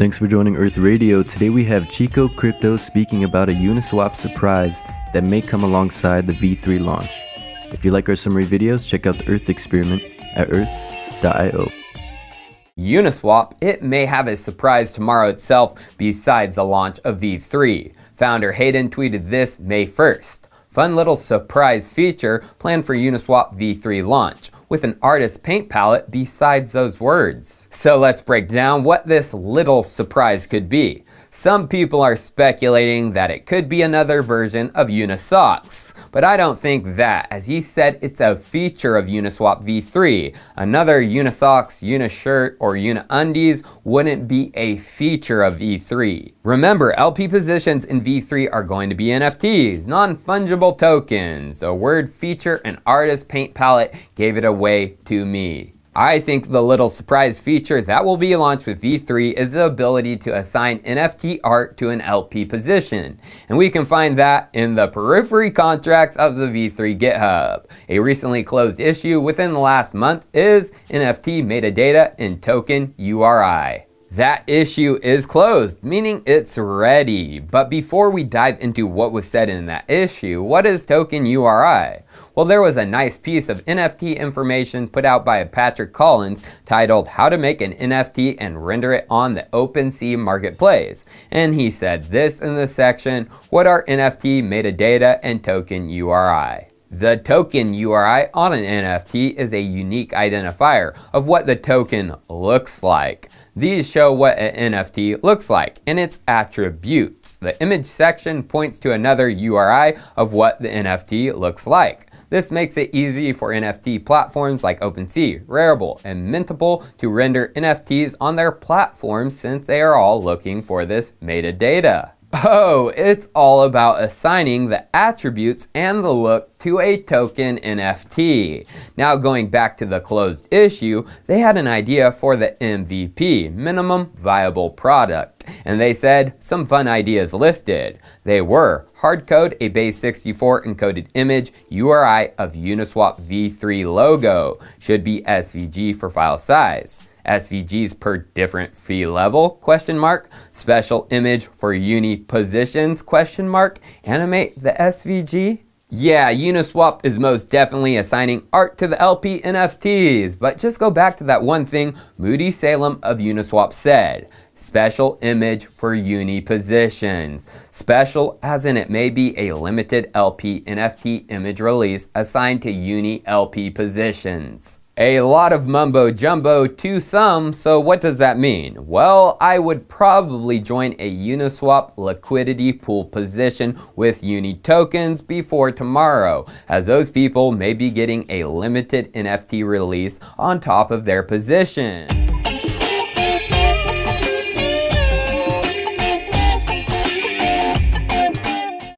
Thanks for joining Earth Radio. Today we have Chico Crypto speaking about a Uniswap surprise that may come alongside the V3 launch. If you like our summary videos, check out the Earth experiment at earth.io. Uniswap, it may have a surprise tomorrow itself besides the launch of V3. Founder Hayden tweeted this May 1st. Fun little surprise feature planned for Uniswap V3 launch with an artist paint palette besides those words. So let's break down what this little surprise could be. Some people are speculating that it could be another version of Unisocks, but I don't think that, as he said it's a feature of Uniswap v3. Another Unisocks, Unishirt, or Uniundies wouldn't be a feature of v3. Remember, LP positions in v3 are going to be NFTs, non-fungible tokens. A word feature and artist paint palette gave it away to me. I think the little surprise feature that will be launched with V3 is the ability to assign NFT art to an LP position. And we can find that in the periphery contracts of the V3 GitHub. A recently closed issue within the last month is NFT metadata in token URI. That issue is closed, meaning it's ready. But before we dive into what was said in that issue, what is token URI? Well, there was a nice piece of NFT information put out by Patrick Collins titled How to Make an NFT and Render It on the OpenSea Marketplace. And he said this in the section, What are NFT metadata and token URI? The token URI on an NFT is a unique identifier of what the token looks like. These show what an NFT looks like and its attributes. The image section points to another URI of what the NFT looks like. This makes it easy for NFT platforms like OpenSea, Rarible, and Mintable to render NFTs on their platforms since they are all looking for this metadata. Oh, it's all about assigning the attributes and the look to a token NFT. Now going back to the closed issue, they had an idea for the MVP, minimum viable product. And they said some fun ideas listed. They were hardcode a base64 encoded image URI of Uniswap v3 logo, should be SVG for file size SVGs per different fee level, question mark, special image for uni positions, question mark, animate the SVG. Yeah, Uniswap is most definitely assigning art to the LP NFTs, but just go back to that one thing Moody Salem of Uniswap said. Special image for uni positions. Special as in it may be a limited LP NFT image release assigned to uni LP positions. A lot of mumbo jumbo to some, so what does that mean? Well, I would probably join a Uniswap liquidity pool position with Uni tokens before tomorrow, as those people may be getting a limited NFT release on top of their position.